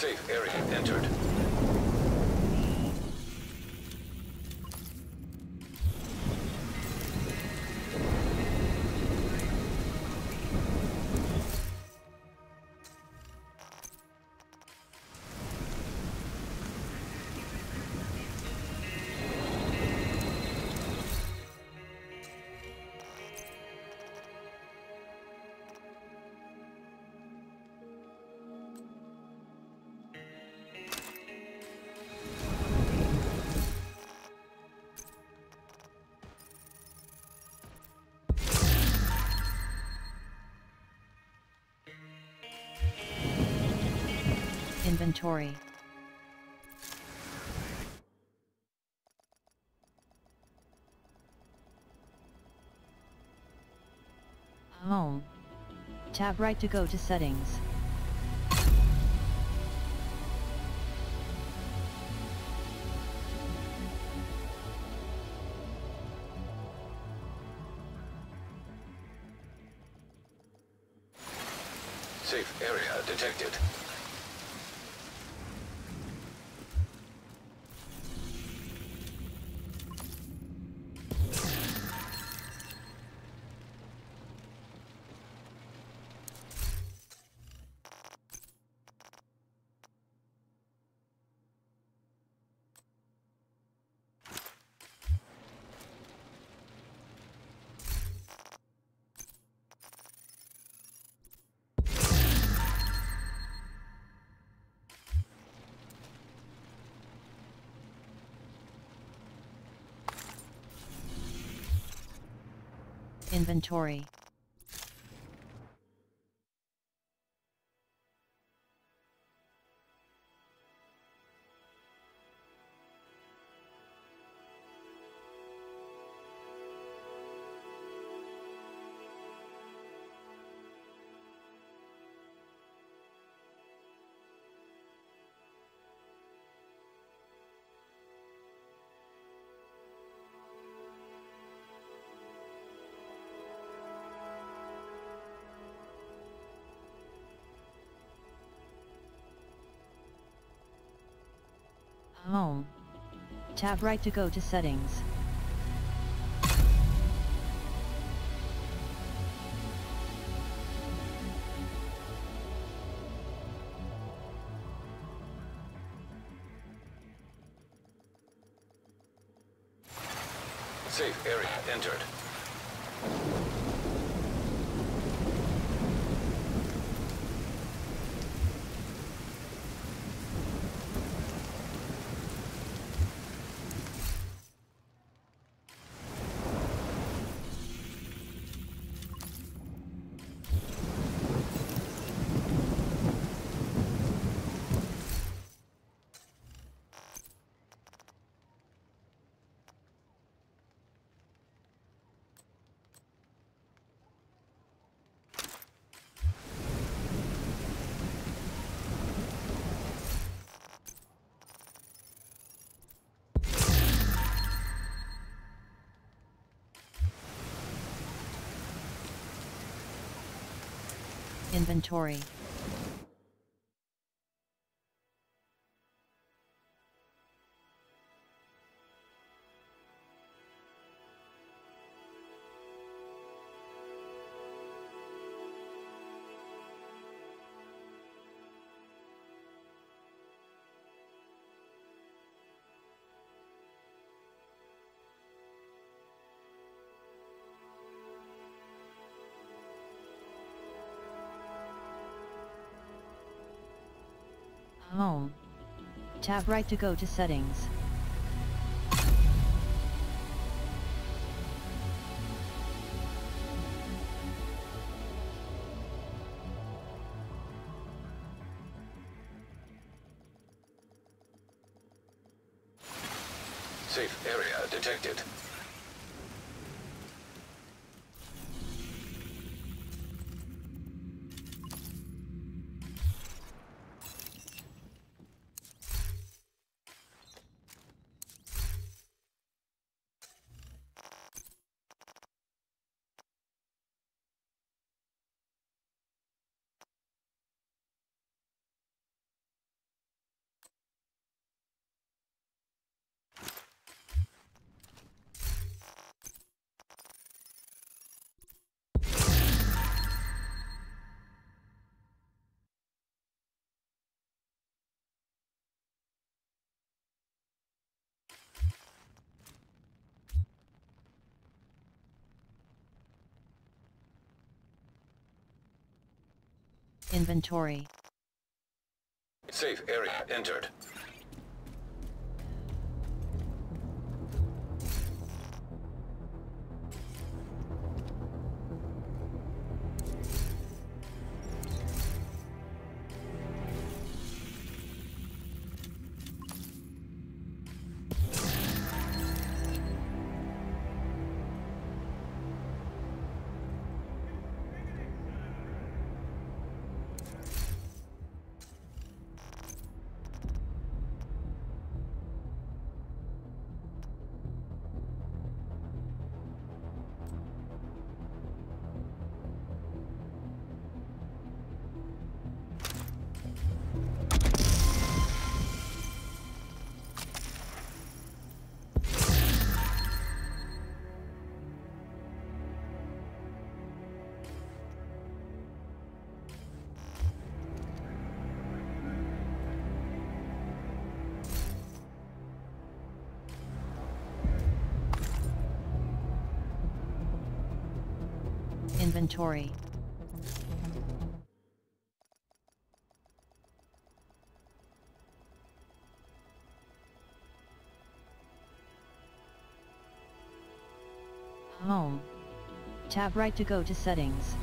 Safe area entered. Inventory. Oh. Home. Tab right to go to settings. Safe area detected. Inventory. Home. Tap right to go to settings. Safe area entered. Inventory. Home. Tap right to go to settings. Safe area detected. Inventory. Safe area entered. Inventory. Home. Tab right to go to settings.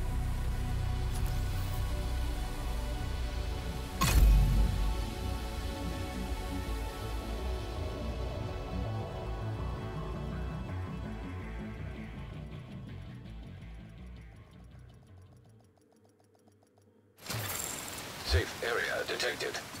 Safe area detected.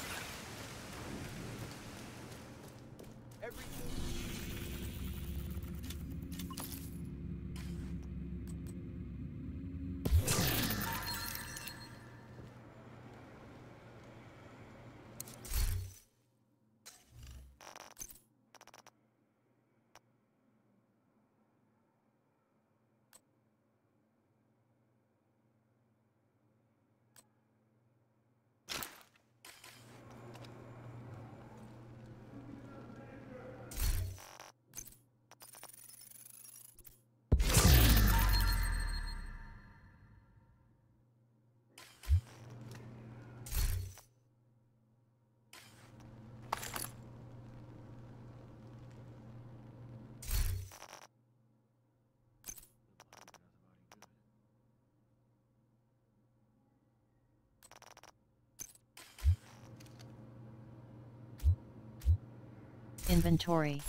Inventory.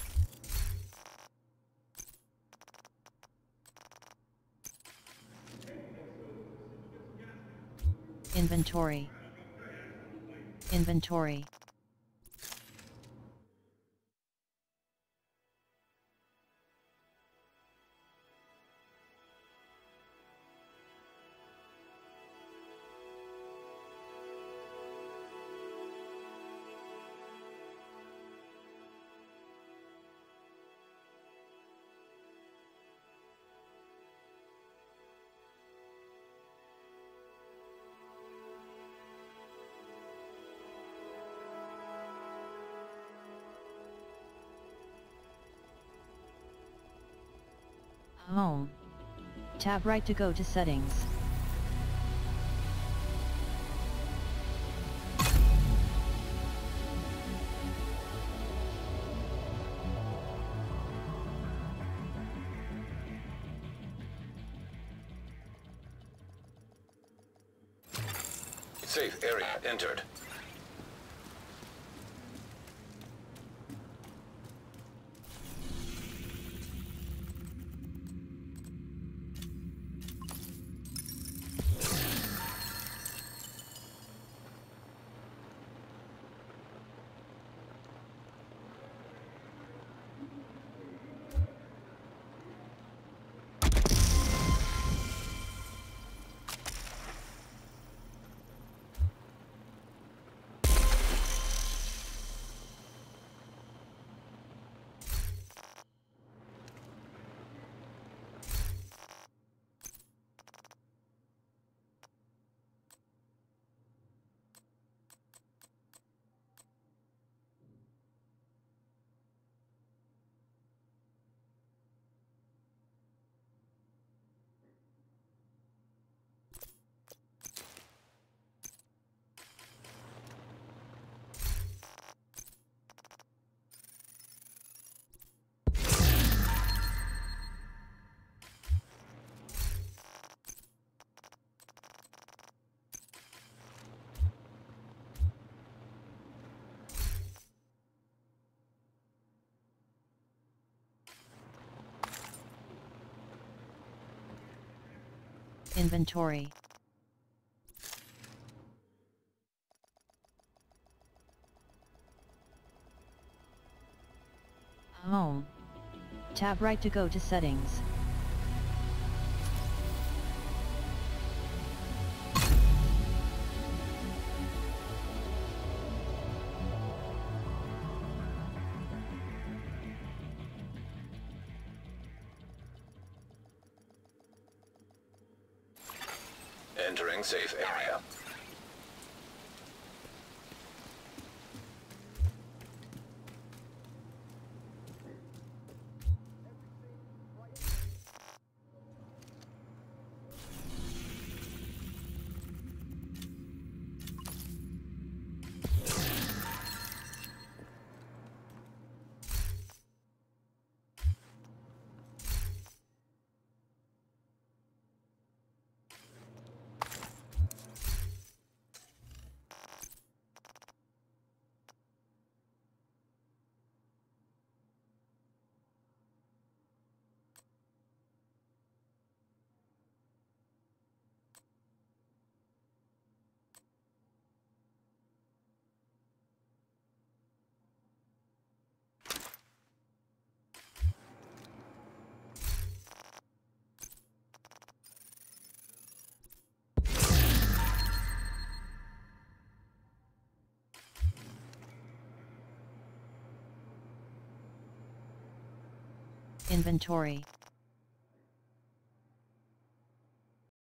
Inventory. Inventory. Home. Tap right to go to settings. Inventory. Oh. Home. Tab right to go to settings. Inventory.